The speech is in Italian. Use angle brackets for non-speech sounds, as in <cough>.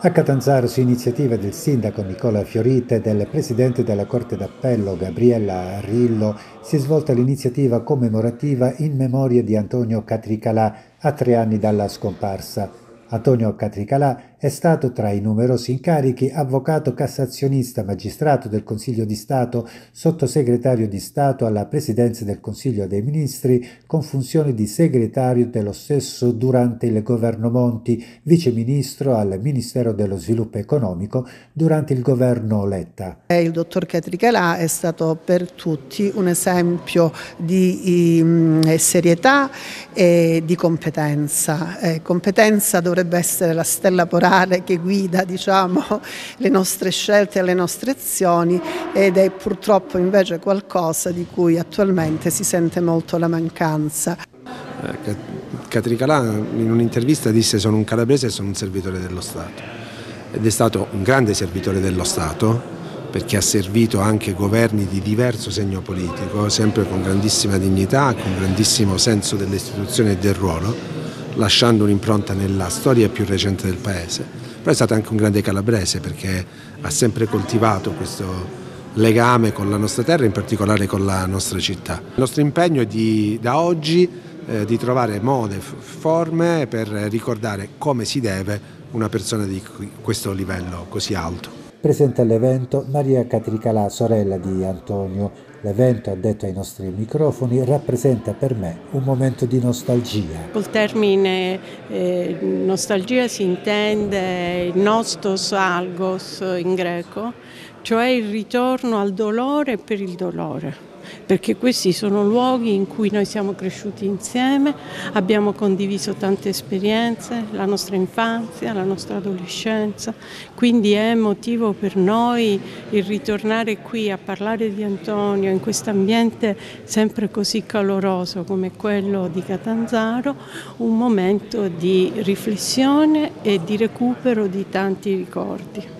A Catanzaro, su iniziativa del sindaco Nicola Fiorite e del presidente della Corte d'Appello Gabriella Rillo, si è svolta l'iniziativa commemorativa in memoria di Antonio Catricalà a tre anni dalla scomparsa. Antonio Catricalà è stato tra i numerosi incarichi avvocato cassazionista, magistrato del Consiglio di Stato, sottosegretario di Stato alla Presidenza del Consiglio dei Ministri, con funzioni di segretario dello stesso durante il governo Monti, viceministro al Ministero dello Sviluppo Economico durante il governo Letta. Il dottor Catricalà è stato per tutti un esempio di um, serietà e di competenza. Eh, competenza dovrebbe dovrebbe essere la stella polare che guida diciamo, <laughs> le nostre scelte e le nostre azioni ed è purtroppo invece qualcosa di cui attualmente si sente molto la mancanza. Eh, Catricalà in un'intervista disse sono un calabrese e sono un servitore dello Stato ed è stato un grande servitore dello Stato perché ha servito anche governi di diverso segno politico, sempre con grandissima dignità, con grandissimo senso delle istituzioni e del ruolo lasciando un'impronta nella storia più recente del paese. Però è stato anche un grande calabrese perché ha sempre coltivato questo legame con la nostra terra, in particolare con la nostra città. Il nostro impegno è di, da oggi eh, di trovare mode, forme per ricordare come si deve una persona di questo livello così alto. Presente all'evento Maria Catricalà, sorella di Antonio. L'evento, ha detto ai nostri microfoni, rappresenta per me un momento di nostalgia. Col termine eh, nostalgia si intende nostos algos in greco, cioè il ritorno al dolore per il dolore perché questi sono luoghi in cui noi siamo cresciuti insieme, abbiamo condiviso tante esperienze, la nostra infanzia, la nostra adolescenza, quindi è motivo per noi il ritornare qui a parlare di Antonio in questo ambiente sempre così caloroso come quello di Catanzaro, un momento di riflessione e di recupero di tanti ricordi.